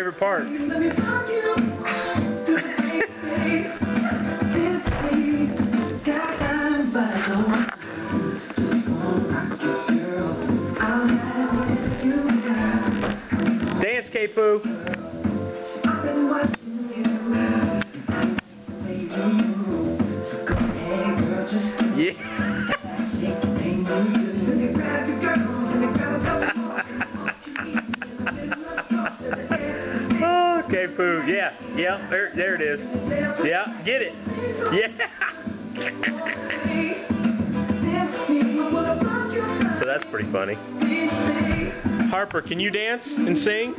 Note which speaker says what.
Speaker 1: favorite part? Dance, K-Poo. Yeah, yeah, there, there it is. Yeah, get it. Yeah. so that's pretty funny. Harper, can you dance and sing?